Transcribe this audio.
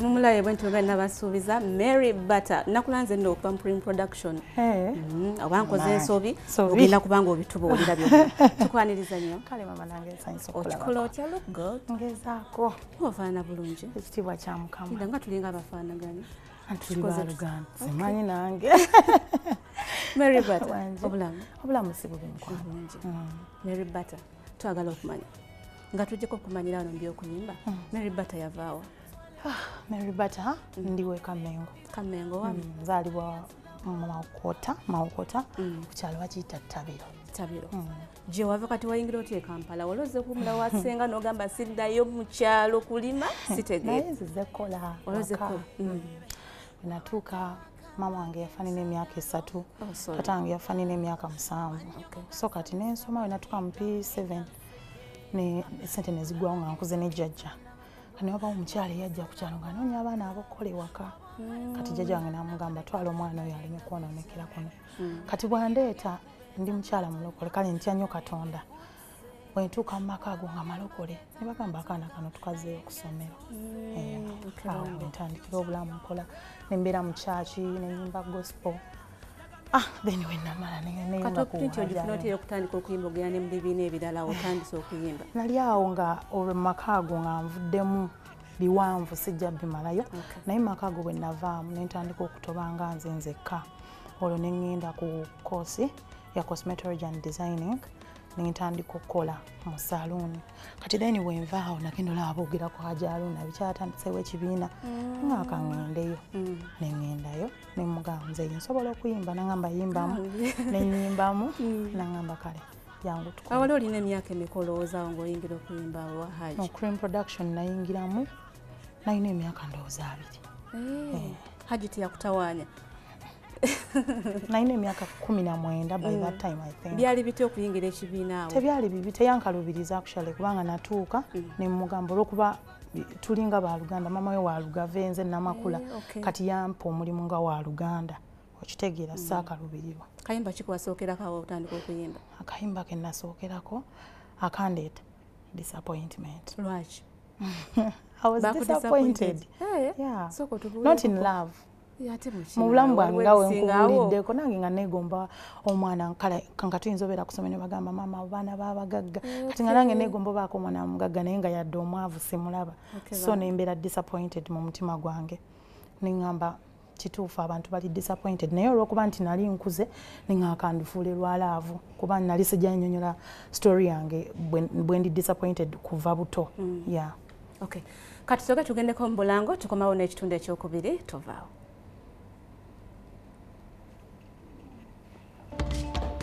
omuntu mumulabe bwe ntuga nabasuubiza mary butter. Nakulanze nno okuva mu prim production. Eh, Mhm, oba nkoze ensobi Sobi. ogenda kubanga obitubuulira byonna tukwaniriza nnyo. Kale mama nange nsanyusa okikola otya? Look good. Ngezaako. Ofaanana bulungi. Ekitiibwa kya mukama. Nga tulinga abafaanaganye tuli Kikoze baluganda simanyi nange. Mary butter. Wangi. obulamu? Obulamu si bubi mukwana bulungi mary butter. Twagala okumanya. Nga tujjeko okumanyira wano byokuyimba mary butter yavaawa mary bata ndiwe kamengo. Kamengo wami nzaalibwa mawokota mawokota ku kyalo bakiyita ttabiro tabiro. Gye wava kati wayingira otya e kampala waloze kumula wasenga n'ogamba siddayo mu kyalo kulima naye sitegeera nzize kukola Oloze waka. kukola. Mm. natuuka mama wange yafa nina emyaka esatu Oh, tata wange yafa nina emyaka musanvu Okay. so kati nensoma we natuuka mu p7 ne esente nezigwawo nga nkuze ne jjajja kani wabawo omukyala eyajja ku kyalo nga noonya abaana abokola ewaka. Kati jjajja wange namugamba twala omwana oyo aleme kwonoonekera kuno. Kati bwandeeta ndi mukyala mulokole kale ntya nnyo katonda? Bwentuuka mu maka ago nga malokole ne bagamba akaana kano tukazeeyo okusomero. Eh, awo ntandikira obulamu nkola nembeera mu kyaki nenyimba gospel ah then wenamala kati nti ogifuna otera okutandika okuyimba ogenda ne mu bibiina ebirala otandise okuyimba nali awo nga olwo maka ago nga nvuddemu biwanvu sijja bimalayo naye maka ago bwe navaamu ne ntandika okutoba nga nze nzekka olwo ne ŋŋenda ku koosi ya cosmetology and designing ne ntandika okukola mu saluuni kati then wenvaawo nagenda olaba boogerako hajaluuna bikyatandisewo ekibiina ngaaka ŋŋendeyo ne ŋŋendayo ne mugamba nze nsobola okuyimba nagamba yimbamu nenyimbamu nagamba kale jangu awali olina emyaka emikolowoozawo ng'oyingira okuyimba haji? Cream production nayingiramu nalina emyaka ndowooza abiri. Eh, haji teyakutawaanya nalina emyaka kumi na mwenda by that time i think. Byali bitya okuyingira ekibiina awo? Tebyali bibi teyankalubiriza akushale kubanga natuuka nemugamba olwokuba tulinga baluganda mama we walugava enze namakula Eh, okay. kati yampa omulimu nga waluganda okitegeera saakalubirirwa kayimba kikuwasookerako awo otandika okuyimba? Akayimba ke nasookerako akandeeta disappointment. Lwaki? I was Bakudisappointed? disappointed. Eh, yeah. otubuulireko. not in love mu mu bulamu bwange nga ebisingawo. wenkubuliddeko nange nga negomba omwana kale nga tuyinza obeera kusoma ne bagamba maama abaana babagagga kati nga nange negomba obaako omwana mugagga naye nga yadde omwavu simulaba. So nembeera disappointed mu mutima gwange. Neŋŋamba kituufu abantu bali disappointed. Naye olwokuba nti nali nkuze neŋŋakandufuule lwalaavu kuba nali sijja nnyonnyola story yange bwe- ndi disappointed kuva buto. Ya okay. Kati soke tugendeko mu bulango tukomawo n'ekitundu ekyokubiri tovaawo